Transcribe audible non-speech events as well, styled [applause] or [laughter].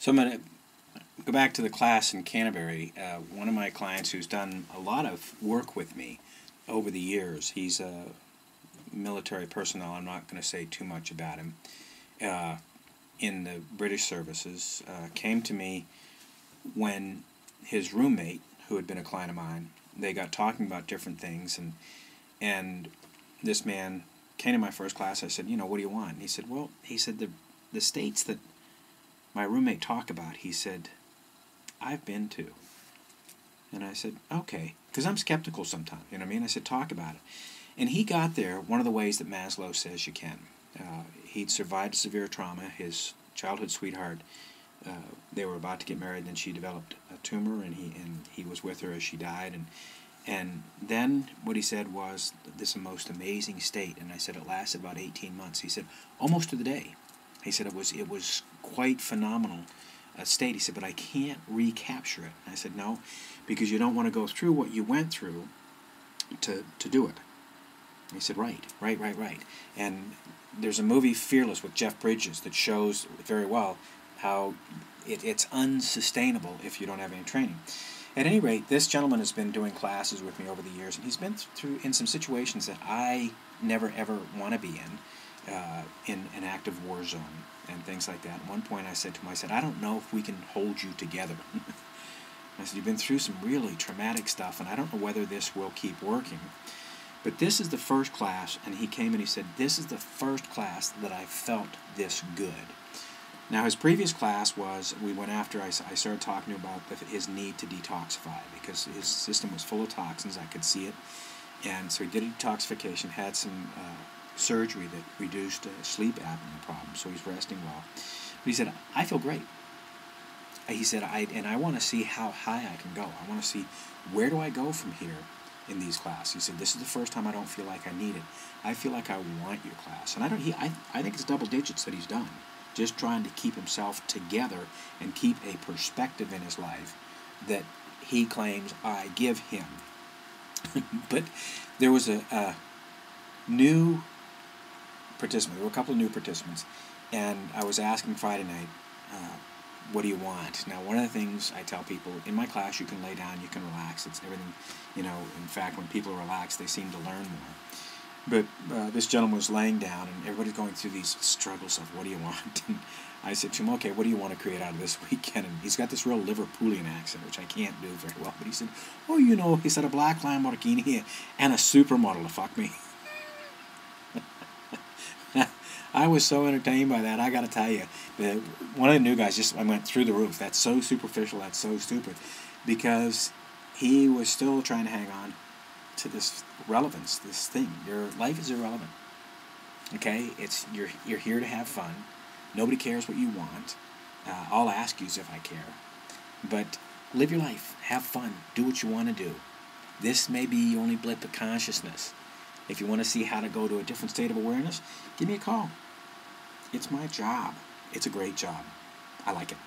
So I'm going to go back to the class in Canterbury. Uh, one of my clients who's done a lot of work with me over the years, he's a military personnel. I'm not going to say too much about him. Uh, in the British services, uh, came to me when his roommate, who had been a client of mine, they got talking about different things, and and this man came to my first class. I said, you know, what do you want? And he said, well, he said the the states that my roommate talked about. He said, I've been to. And I said, okay, because I'm skeptical sometimes. You know what I mean? I said, talk about it. And he got there one of the ways that Maslow says you can. Uh, he'd survived severe trauma. His childhood sweetheart, uh, they were about to get married, then she developed a tumor, and he and he was with her as she died. And and then what he said was this most amazing state. And I said it lasted about 18 months. He said almost to the day. He said it was it was quite phenomenal uh, state. He said, but I can't recapture it. I said, no, because you don't want to go through what you went through to to do it. He said, right, right, right, right. And there's a movie, Fearless, with Jeff Bridges that shows very well how it, it's unsustainable if you don't have any training. At any rate, this gentleman has been doing classes with me over the years, and he's been through in some situations that I never ever want to be in, uh, in an active war zone and things like that. At one point, I said to him, I said, I don't know if we can hold you together. [laughs] I said, You've been through some really traumatic stuff, and I don't know whether this will keep working. But this is the first class, and he came and he said, This is the first class that I felt this good. Now, his previous class was we went after, I, I started talking about his need to detoxify because his system was full of toxins. I could see it. And so he did a detoxification, had some uh, surgery that reduced uh, sleep apnea problems, so he's resting well. But he said, I feel great. He said, I, and I want to see how high I can go. I want to see where do I go from here in these classes. He said, "This is the first time I don't feel like I need it. I feel like I want your class." And I don't. He, I, I think it's double digits that he's done, just trying to keep himself together and keep a perspective in his life that he claims I give him. [laughs] but there was a, a new participant. There were a couple of new participants, and I was asking Friday night. Uh, what do you want? Now, one of the things I tell people in my class, you can lay down, you can relax. It's everything, you know. In fact, when people relax, they seem to learn more. But uh, this gentleman was laying down, and everybody's going through these struggles of what do you [laughs] want? And I said to him, okay, what do you want to create out of this [laughs] weekend? And he's got this real Liverpoolian accent, which I can't do very well. But he said, oh, you know, he said a black Lamborghini and a supermodel to fuck me. [laughs] [laughs] I was so entertained by that. I got to tell you, the, one of the new guys just I went through the roof. That's so superficial. That's so stupid, because he was still trying to hang on to this relevance, this thing. Your life is irrelevant. Okay, it's you're you're here to have fun. Nobody cares what you want. Uh, I'll ask you if I care, but live your life. Have fun. Do what you want to do. This may be your only blip of consciousness. If you want to see how to go to a different state of awareness, give me a call. It's my job. It's a great job. I like it.